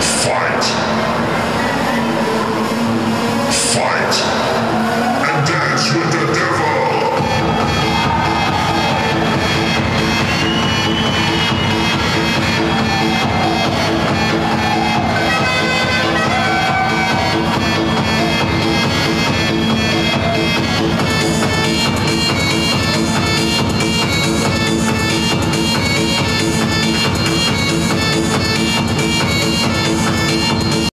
Fight.